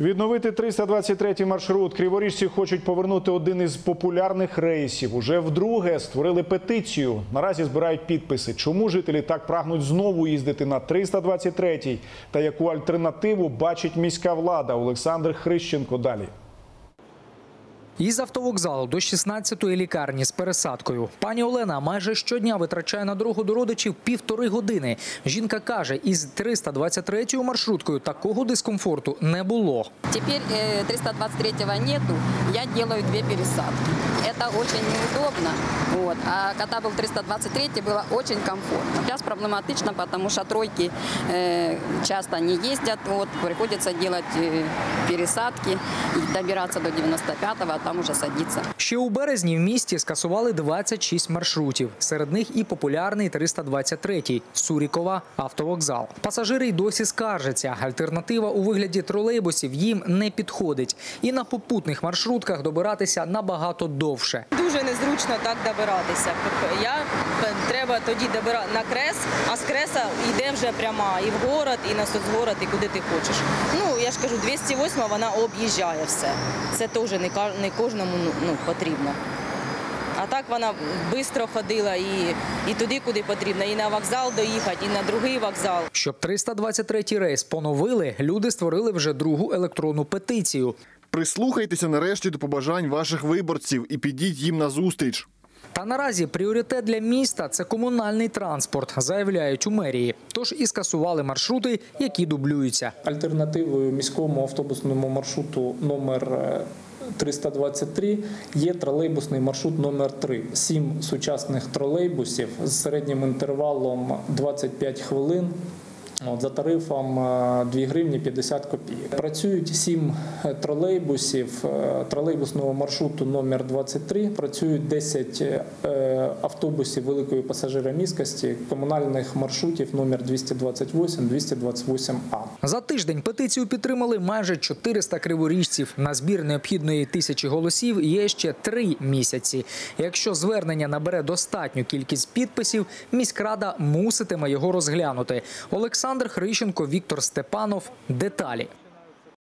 Відновити 323-й маршрут. Криворіжці хочуть повернути один із популярних рейсів. Уже вдруге створили петицію. Наразі збирають підписи. Чому жителі так прагнуть знову їздити на 323-й? Та яку альтернативу бачить міська влада? Олександр Хрищенко далі. Із автовокзалу до 16-ї лікарні з пересадкою. Пані Олена майже щодня витрачає на дорогу до родичів півтори години. Жінка каже, із 323-ю маршруткою такого дискомфорту не було. Теперь э, 323-го нету, я делаю две пересадки. Это очень неудобно. Вот. А когда был 323 было очень комфортно. Сейчас проблематично, потому что тройки э, часто не ездят. Вот, приходится делать э, пересадки и добираться до 95-го, а там уже садиться. Ще у березні в місті скасували 26 маршрутів. Серед них і популярний 323-й – Сурікова автовокзал. Пасажири й досі скаржаться. Альтернатива у вигляді тролейбусів їм не підходить. І на попутних маршрутках добиратися набагато довше. Дуже незручно так добиратися. Я треба тоді добирати на крес, а з креса йде вже пряма і в город, і на соцгород, і куди ти хочеш. Ну я ж кажу, 208 вона об'їжджає все. Це теж не кожному ну, ну, потрібно. А так вона швидко ходила і, і туди, куди потрібно, і на вокзал доїхати, і на другий вокзал. Щоб 323-й рейс поновили, люди створили вже другу електронну петицію. Прислухайтеся нарешті до побажань ваших виборців і підіть їм на зустріч. Та наразі пріоритет для міста це комунальний транспорт, заявляють у мерії. Тож і скасували маршрути, які дублюються. Альтернативою міському автобусному маршруту номер е, 323 є тролейбусний маршрут номер 3 Сім сучасних тролейбусів з середнім інтервалом 25 хвилин. От, за тарифом е, 2 гривні 50 копійок. Працюють сім е, тролейбусів е, тролейбусного маршруту номер 23 Працюють 10 е, автобусів великої пасажиромісткості комунальних маршрутів номер 228, 228А. За тиждень петицію підтримали майже 400 криворіжців. На збір необхідної тисячі голосів є ще три місяці. Якщо звернення набере достатню кількість підписів, міськрада муситиме його розглянути. Олександр Хрищенко, Віктор Степанов. Деталі.